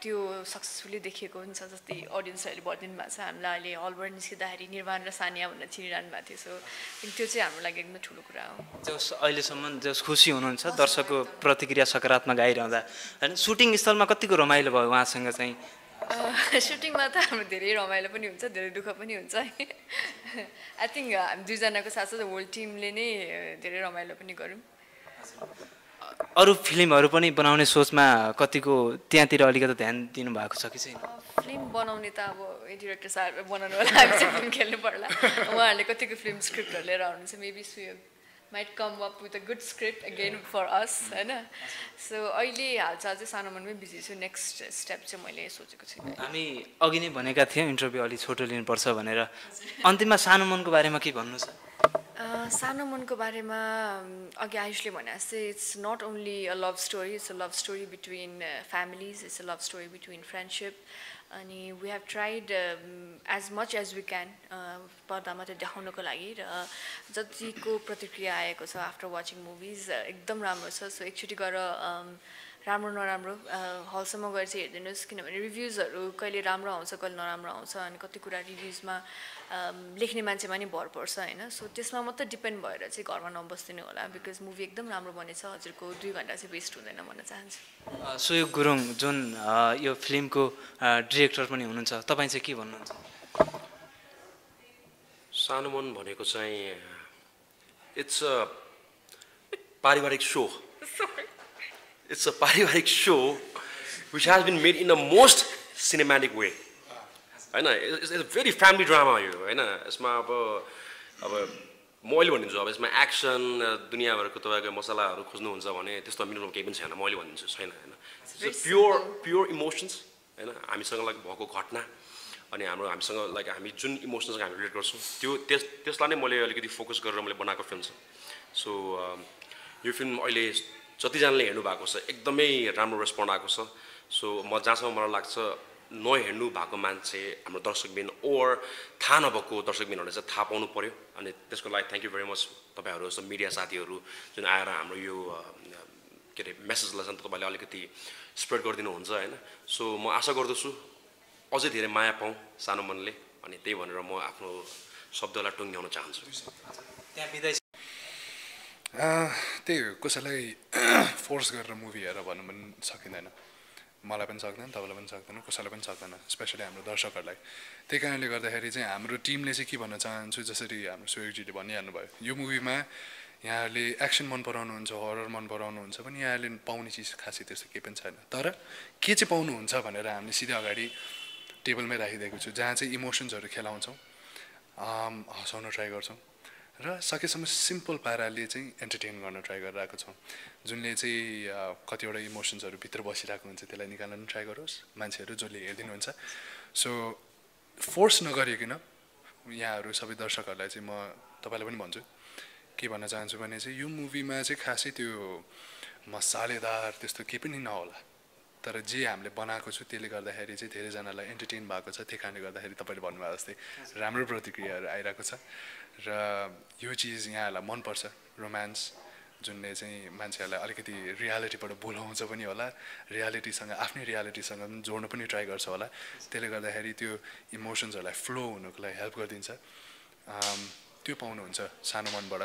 लेखिएको पनि छ जस्तै अडियन्सहरूले भनिदिनु भएको छ हामीलाई अहिले हलबाट निस्किँदाखेरि निर्वाण र सानिया भनेर चिनिरहनु भएको थियो सो त्यो चाहिँ हाम्रो लागि एकदम ठुलो कुरा हो। जस अहिलेसम्म जस खुसी हुनुहुन्छ दर्शकको प्रतिक्रिया सकारात्मक आइरहँदा होइन? सुटिङ स्थलमा कतिको रमाइलो भयो उहाँसँग चाहिँ? सुटिङमा त हाम्रो धेरै रमाइलो पनि हुन्छ धेरै दुःख पनि हुन्छ। आई थिङ्क हामी दुईजनाको साथसाथै होल टिमले नै धेरै रमाइलो पनि गऱ्यौँ। अरू फिल्महरू पनि बनाउने सोचमा कतिको त्यहाँतिर अलिकति ध्यान दिनुभएको छ कि छैन? फिल्म बनाउने त अब डिरेक्टर साहब बनाउनु होला हामी चाहिँ फिल्म खेल्नु पर्ला। उहाँहरूले कतिको फिल्म स्क्रिप्टहरू लिएर आउनुहुन्छ maybe Suyog might come up with a good script again for us होइन? सो अहिले हालचाल चाहिँ सानो मनमै बिजी छु नेक्स्ट स्टेप चाहिँ मैले सोचेको छुइनँ हामी अघि नै भनेका थियौँ इन्टरभ्यू अलिक छोटो लिनुपर्छ भनेर। अन्तिममा सानो मनको बारेमा के भन्नु छ? सानो मनको बारेमा अघि आयुषले भने जस्तै it's not only a love story it's a love story between families it's a love story between friendship अनि we have tried as much as we can पर्दामा त्यो देखाउनको लागि र जतिको प्रतिक्रिया आएको छ आफ्टर वाचिङ मुभिज एकदम राम्रो छ। सो एकचोटि गएर राम्रो नराम्रो हलसम्म गएर चाहिँ हेरिदिनुहोस् किनभने रिभ्युजहरू कहिले राम्रो आउँछ कहिले नराम्रो आउँछ अनि कति कुरा रिभ्युजमा लेख्ने मान्छेमा नि भर पर्छ होइन? सो त्यसमा मात्रै डिपेन्ड भएर चाहिँ घरमा नबस्दिनु होला बिकज मुभी एकदम राम्रो बनेछ हजुरको दुई घन्टा चाहिँ वेस्ट हुँदैन भन्न चाहन्छु। सुयोग गुरुङ जुन यो फिल्मको डिरेक्टर पनि हुनुहुन्छ तपाईँ चाहिँ के भन्नुहुन्छ? सानो मन भनेको चाहिँ इट्स अ पारिवारिक सो। इट्स अ पारिवारिक show which has been made in the most cinematic way होइन it's it's very family drama यो होइन यसमा अब अब म अहिले भनिदिन्छु अब यसमा एक्सन दुनियाँभरको तपाईँको मसलाहरू खोज्नुहुन्छ भने त्यस्तो मिल्नु केही पनि छैन म अहिले भनिदिन्छु छैन होइन प्योर प्योर इमोसन्स होइन हामीसँग लाइक भएको घटना अनि हाम्रो हामीसँग लाइक हामी जुन इमोसन्ससँग हामी रिलेट गर्छौँ त्यो त्यस त्यसलाई नै मैले अलिकति फोकस गरेर मैले बनाएको फिल्म छ सो यो फिल्म अहिले जतिजनाले हेर्नु भएको छ एकदमै राम्रो रेस्पोन्ड आएको छ। सो म जहाँसम्म मलाई लाग्छ नहेर्नु भएको मान्छे हाम्रो दर्शकबिन ओर थाहा नभएको दर्शकबिनहरूले चाहिँ थाहा पाउनु पऱ्यो अनि त्यसको लागि थ्याङ्क यू भेरी मच तपाईँहरू जस्तो मिडिया साथीहरू जुन आएर हाम्रो यो के अरे मेसेजलाई चाहिँ तपाईँले अलिकति स्प्रेड गरिदिनुहुन्छ होइन? सो म आशा गर्दछु अझै धेरै माया पाऊँ सानो मनले। अनि त्यही भनेर म आफ्नो शब्दलाई टुङ्ग्याउन चाहन्छु। त्यहाँ विदाय त्यही हो कसैलाई फोर्स गरेर मुभी हेर भन्नु पनि सकिँदैन मलाई पनि सक्दैन तपाईँलाई पनि सक्दैन कसैलाई पनि सक्दैन स्पेसली हाम्रो दर्शकहरूलाई त्यही कारणले गर्दाखेरि चाहिँ हाम्रो टिमले चाहिँ के भन्न चाहन्छु जसरी हाम्रो सुयोगजीले भनिहाल्नु भयो यो मुभीमा यहाँहरूले एक्सन मन पराउनुहुन्छ हरर मन पराउनुहुन्छ भने यहाँहरूले पाउने चिज खासै त्यस्तो केही पनि छैन तर के चाहिँ पाउनुहुन्छ भनेर हामीले सिधै अगाडि टेबलमै राखिदिएको छु जहाँ चाहिँ इमोसन्सहरू खेलाउँछौँ हँसाउन ट्राई गर्छौँ र सकेसम्म सिम्पल पाराले चाहिँ एन्टरटेन गर्न ट्राई गरिरहेको छौँ। जुनले चाहिँ कतिवटा इमोसन्सहरू भित्र बसिरहेको हुन्छ त्यसलाई निकाल्न ट्राई गरोस् मान्छेहरू जसले हेरिदिनुहुन्छ। सो फोर्स नगरिकन यहाँहरू सबै दर्शकहरूलाई चाहिँ म तपाईँलाई पनि भन्छु के भन्न चाहन्छु भने चाहिँ यो मुभीमा चाहिँ खासै त्यो मसालेदार त्यस्तो केही पनि नहोला। तर जे हामीले बनाएको छु त्यसले गर्दाखेरि चाहिँ धेरैजनालाई एन्टरटेन भएको छ। त्यही कारणले गर्दाखेरि तपाईँले भन्नुभयो जस्तै राम्रो प्रतिक्रियाहरू आइरहेको छ। र यो चिज यहाँहरूलाई मनपर्छ रोमान्स जुनले चाहिँ मान्छेहरूलाई अलिकति रियालिटीबाट बोलाउँछ पनि होला रियालिटीसँग आफ्नै रियालिटीसँग पनि जोड्न पनि ट्राई गर्छ होला। त्यसले गर्दाखेरि त्यो इमोसन्सहरूलाई फ्लो हुनुको लागि हेल्प गरिदिन्छ। त्यो पाउनुहुन्छ सानो मनबाट।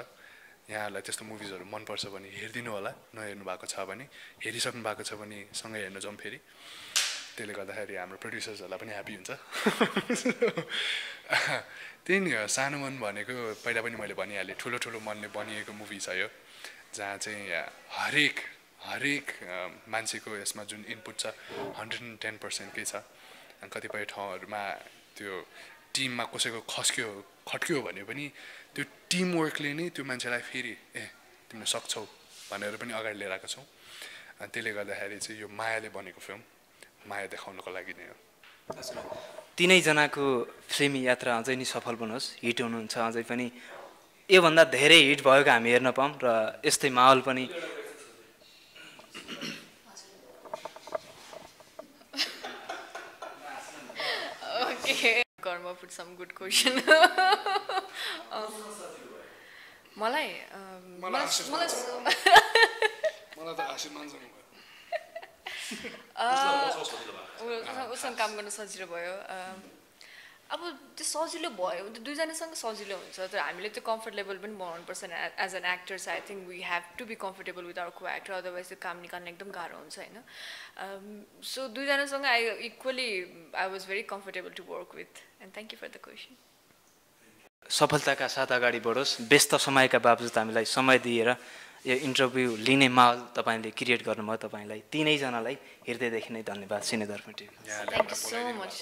यहाँहरूलाई त्यस्तो मुभिजहरू मनपर्छ भने हेरिदिनु होला नहेर्नु भएको छ भने हेरिसक्नु भएको छ भने सँगै हेर्नु जाउँ फेरि। त्यसले गर्दाखेरि हाम्रो प्रड्युसर्सहरूलाई पनि ह्याप्पी हुन्छ। त्यही नि सानो मन भनेको पहिला पनि मैले भनिहालेँ ठुलो ठुलो मनले बनिएको मुभी छ यो जहाँ चाहिँ हरेक हरेक मान्छेको यसमा जुन इनपुट छ हन्ड्रेड एन्ड टेन पर्सेन्टकै छ। कतिपय ठाउँहरूमा त्यो टिममा कसैको खस्क्यो खट्क्यो भने पनि त्यो टिमवर्कले नै त्यो मान्छेलाई फेरि ए तिमीले सक्छौ भनेर पनि अगाडि लिएर आएको छौँ। त्यसले गर्दाखेरि चाहिँ यो मायाले बनेको फिल्म माया देखाउनको लागि नै हो। तिनैजनाको फिल्मी यात्रा अझै नै सफल बनोस् हिट हुनुहुन्छ अझै पनि योभन्दा धेरै हिट भएको हामी हेर्न पाऊँ र यस्तै माहौल पनि। कर्म पुट सम गुड क्वेसन मलाई मलाई उसँग काम गर्न सजिलो भयो। अब त्यो सजिलो भयो। भने त दुईजनासँग सजिलो हुन्छ। तर हामीले त्यो कम्फर्ट लेभल पनि बनाउनुपर्छ as an actor I think we have to be comfortable with our co-actor otherwise त्यो काम निकाल्न एकदम गाह्रो हुन्छ होइन? So दुईजनासँग I equally I was very comfortable to work with and thank you for the question सफलताका साथ अगाडि बढोस्। व्यस्त समयका बावजुद हामीलाई समय दिएर यो इन्टरभ्यू लिने माहौल तपाईँले क्रिएट गर्नुभयो तपाईँलाई तिनैजनालाई हृदयदेखि नै धन्यवाद cine Darpan TV thank you so much